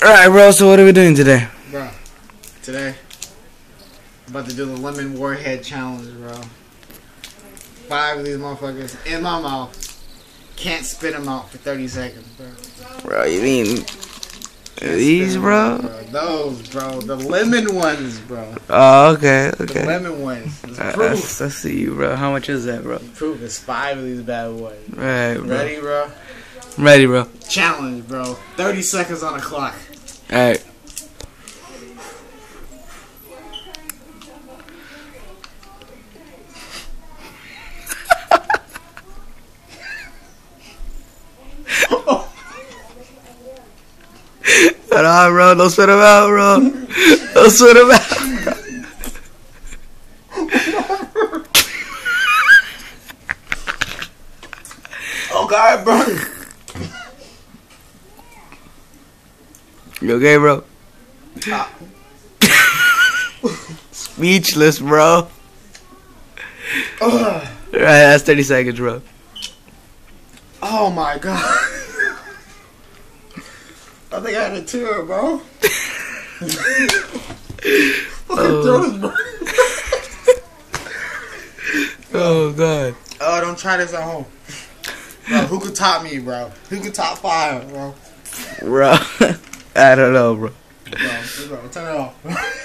Alright, bro, so what are we doing today? Bro, today, I'm about to do the lemon warhead challenge, bro. Five of these motherfuckers in my mouth. Can't spit them out for 30 seconds, bro. Bro, you mean these, bro? bro? Those, bro. The lemon ones, bro. Oh, okay, okay. The lemon ones. It's I. I see you, bro. How much is that, bro? Proof is five of these bad boys. Right, bro. Ready, bro? I'm ready, bro. Challenge, bro. 30 seconds on the clock. Alright. Hold on, bro. Don't spit him out, bro. Don't spit him out. Oh, God, bro. You okay, bro? Speechless, bro. Ugh. Alright, that's 30 seconds, bro. Oh, my God. I think I had a tear, bro. Oh. Is. Oh, God. Oh, don't try this at home. Bro, who could top me, bro? Who could top five, bro? Bro. I don't know, bro. Bro, bro turn it off.